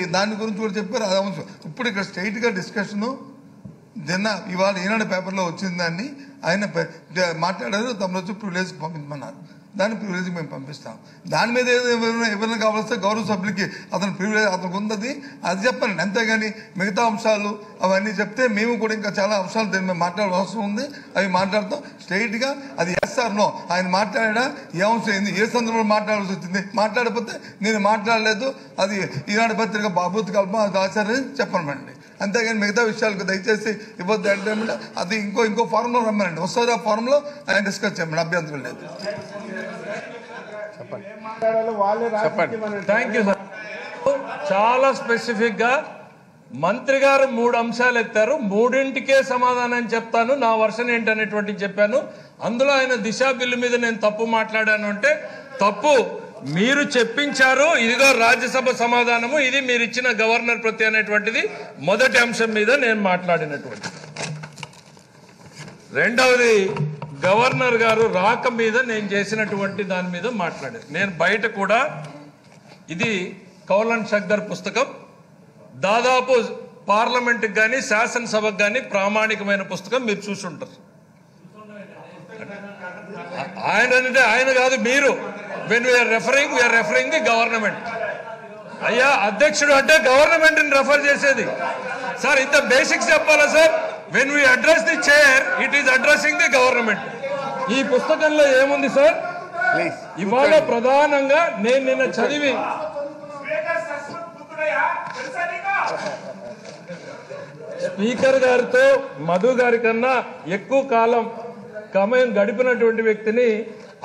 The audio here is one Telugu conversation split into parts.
దాని గురించి కూడా చెప్పారు అది అవసరం. ఇప్పుడు ఇక్కడ స్ట్రైట్గా డిస్కషను నిన్న ఇవాళ ఈనాడు పేపర్లో వచ్చిన దాన్ని ఆయన మాట్లాడారు తమరు వచ్చి ప్రివిలేజ్ పంపించమన్నారు. దాని ప్రివిలేజ్కి మేము పంపిస్తాం. దాని మీద ఏదైనా ఎవరైనా ఎవరైనా కావాల్స్తే గౌరవ సభ్యులకి అతను ప్రివిలేజ్ అతనికి ఉన్నది అది చెప్పండి అంతేగాని మిగతా అంశాలు అవన్నీ చెప్తే మేము కూడా ఇంకా చాలా అంశాలు దీని మీద మాట్లాడాల్సిన అవసరం ఉంది. అవి మాట్లాడతాం. స్ట్రైట్గా అది ఎస్ఆర్నో ఆయన మాట్లాడా? ఏ అంశం ఏంది? ఏ సందర్భంలో మాట్లాడాల్సి వచ్చింది? మాట్లాడకపోతే నేను మాట్లాడలేదు. అది ఈనాడు పత్రిక బాబూత్ కల్ప అది ఆచార్య చెప్పనమండి అంతేగాని మిగతా విషయాలకు దయచేసి ఇవ్వద్దు అంటే అది ఇంకో ఇంకో ఫారంలో రమ్మనండి. వస్తుంది ఆ ఫారంలో ఆయన డిస్కస్ చేయమని అభ్యంతరం లేదు. మాట్లాడాలో వాళ్ళే రాజకీయం థ్యాంక్ యూ సార్ చాలా స్పెసిఫిక్గా మంత్రి గారు మూడు అంశాలు ఎత్తారు. మూడింటికే సమాధానం చెప్తాను. నా వర్షన్ ఏంటనేటువంటి చెప్పాను. అందులో ఆయన దిశా బిల్లు మీద నేను తప్పు మాట్లాడాను అంటే తప్పు. మీరు చెప్పించారు ఇదిగో రాజ్యసభ సమాధానము ఇది మీరు ఇచ్చిన గవర్నర్ ప్రతి అనేటువంటిది. మొదటి అంశం మీద నేను మాట్లాడినటువంటి. రెండవది గవర్నర్ గారు రాక మీద నేను చేసినటువంటి దాని మీద మాట్లాడాను నేను బయట కూడా ఇది కౌలన్ షక్దర్ పుస్తకం. దాదాపు పార్లమెంట్కి కానీ శాసనసభకు కానీ ప్రామాణికమైన పుస్తకం మీరు చూసి ఉంటారు ఆయన అంటే ఆయన కాదు మీరు. When we are referring we are referring the government అయ్యా అధ్యక్షుడు అంటే గవర్నమెంట్ని రెఫర్ చేసేది సార్ ఇంత బేసిక్స్ చెప్పాలా sir when we address the chair it is addressing the government ఈ పుస్తకంలో ఏముంది సార్ ఇవాళ ప్రధానంగా నేను నిన్న చదివి స్పీకర్ గారితో మధు గారి కన్నా ఎక్కువ కాలం సమయం గడిపినటువంటి వ్యక్తిని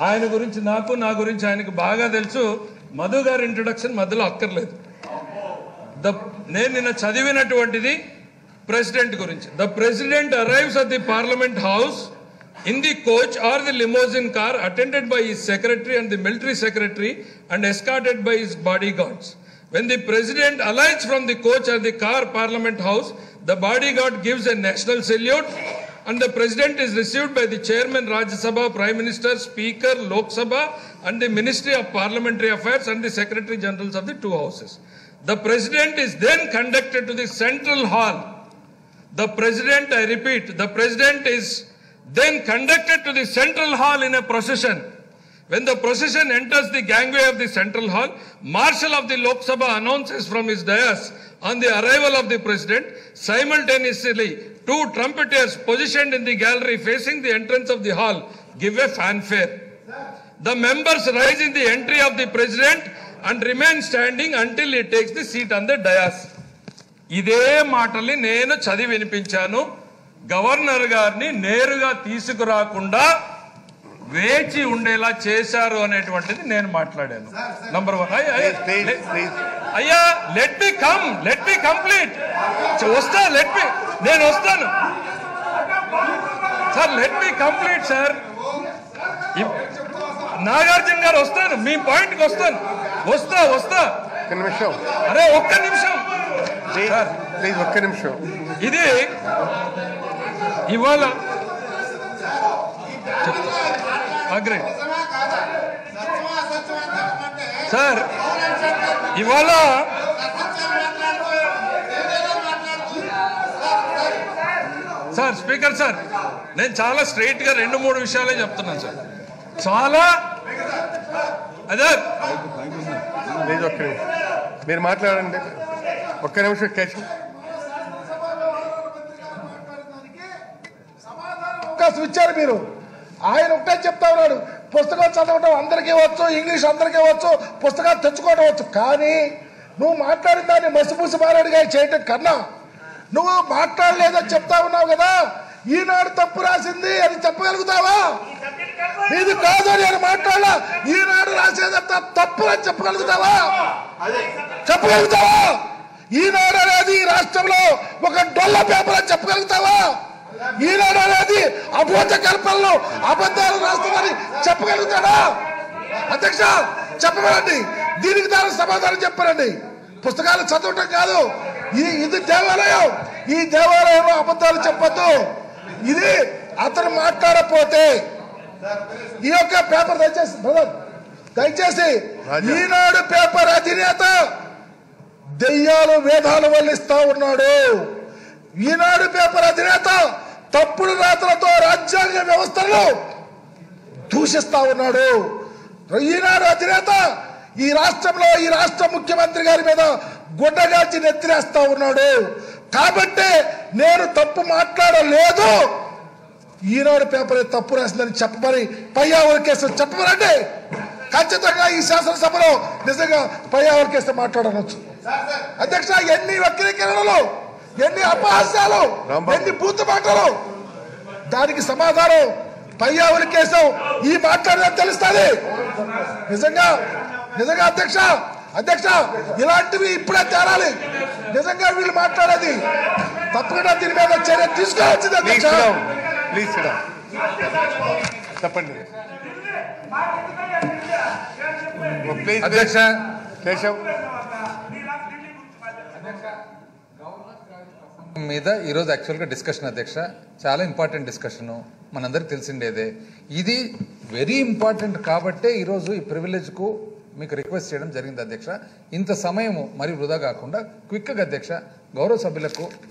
ఆయన గురించి నాకు నా గురించి ఆయనకు బాగా తెలుసు. మధు గారి ఇంట్రొడక్షన్ మధ్యలో అక్కర్లేదు. ద నేను నిన్న చదివినటువంటిది ప్రెసిడెంట్ గురించి. The president arrives at the parliament house in the coach or the limousine car attended by his secretary and the military secretary and escorted by his body guards when the president alights from the coach and the car parliament house the body guard gives a national salute and the president is received by the chairman Rajya Sabha, Prime Minister, Speaker, Lok Sabha, and the Ministry of Parliamentary Affairs and the Secretary Generals of the two houses. The president is then conducted to the central hall. The president, I repeat, the president is then conducted to the central hall in a procession. When the procession enters the gangway of the central hall, Marshal of the Lok Sabha announces from his dais on the arrival of the president, simultaneously two trumpeters positioned in the gallery facing the entrance of the hall give a fanfare. The members rise in the entry of the president and remain standing until he takes the seat on the dais. ఇదే మాటల్ని నేను చదివి వినిపించాను గవర్నర్ గారిని నేరుగా తీసుకురాకుండా వేచి ఉండేలా చేశారు అనేటువంటిది నేను మాట్లాడాను. నంబర్ వన్ అయ్యా let me come let me complete వస్తా లెట్ మీ నేను వస్తాను. Sir let me complete sir. Nagarjuna గారు వస్తాను మీ పాయింట్కి వస్తాను. వస్తా వస్తా. నిమిషం. అరే ఒక్క నిమిషం. ప్లీజ్ ఒక్క నిమిషం. ఇది ఇవాళ అగ్రి. సార్ ఇవాళ సార్ స్పీకర్ సార్ నేను చాలా స్ట్రైట్గా రెండు మూడు విషయాలే చెప్తున్నాను సార్. చాలా అదే ప్లీజ్ ఒక్క నిమిషం మీరు మాట్లాడండి ఒక్క నిమిషం కేశవ్ అవకాశం ఇచ్చారు మీరు. ఆయన ఒకటే చెప్తా ఉన్నాడు పుస్తకం చదవటం అందరికీ వచ్చు ఇంగ్లీష్ అందరికీ వచ్చు పుస్తకాలు తెచ్చుకోవడం వచ్చు. కానీ నువ్వు మాట్లాడిన దాన్ని మసిపూసి మారాడిగా చేయటం కన్నా నువ్వు మాట్లాడలేదని చెప్తా ఉన్నావు కదా. ఈనాడు తప్పు రాసింది అని చెప్పగలుగుతావా? ఇది కాదు నేను మాట్లాడలా ఈనాడు రాసేదంతా తప్పు అని చెప్పగలుగుతావా? చెప్పగలుగుతావా? ఈనాడు అనేది ఈ రాష్ట్రంలో ఒక డొల్ల పేపర్ అని చెప్పగలుగుతావా? ఈనాడు అనేది అబద్ధ కల్పనలో అబద్ధాలు రాస్తుందని చెప్పగలుగుతాడా? అధ్యక్ష చెప్పమనండి. దీనికి దాని సమాధానం చెప్పరండి పుస్తకాలు చదవటం కాదు. ఈ ఇది దేవాలయం. ఈ దేవాలయంలో అబద్ధాలు చెప్పొద్దు. ఇది అతను మాట్లాడపోతే ఈ యొక్క పేపర్ దయచేసి బ్రదర్ దయచేసి. ఈనాడు పేపర్ అధినేత దెయ్యాలు వేదాలు వల్లిస్తా ఉన్నాడు. ఈనాడు పేపర్ అధినేత తప్పుడు రాతలతో రాజ్యాంగ వ్యవస్థలను దూషిస్తా ఉన్నాడు. ఈనాడు అధినేత ఈ రాష్ట్రంలో ఈ రాష్ట్ర ముఖ్యమంత్రి గారి మీద గుడ్డగాల్చి నెత్తిరేస్తా ఉన్నాడు. కాబట్టి నేను తప్పు మాట్లాడలేదు. ఈనాడు పేపర్ తప్పు రాసిందని చెప్పమని పయ్యావరి కేసు చెప్పమనండి. ఖచ్చితంగా ఈ శాసనసభలో నిజంగా పయ్యావరి కేసు మాట్లాడనొచ్చు. అధ్యక్ష ఎన్ని వక్రీకరణలు? ఎన్ని అపహాస్యాలు. ఎన్ని బూతు మాటలు దానికి సమాధానం పయ్యావుల కేసు ఈ మాట్లాడడం తెలుస్తుంది. నిజంగా నిజంగా అధ్యక్ష అధ్యక్ష ఇలాంటివి ఇప్పుడే తేరాలి నిజంగా వీళ్ళు మాట్లాడేది తప్పకుండా దీని మీద చర్య తీసుకోవాల్సింది ప్లీజ్ అధ్యక్ష ప్లీజ్ చెప్పండి. అధ్యక్ష. కేశవ్. మీద ఈరోజు యాక్చువల్గా డిస్కషన్ అధ్యక్ష. చాలా ఇంపార్టెంట్ డిస్కషను మనందరికి తెలిసిండేదే. ఇది వెరీ ఇంపార్టెంట్ కాబట్టే ఈరోజు ఈ ప్రివిలేజ్కు మీకు రిక్వెస్ట్ చేయడం జరిగింది అధ్యక్ష. ఇంత సమయము మరి వృధా కాకుండా క్విక్గా అధ్యక్ష గౌరవ సభ్యులకు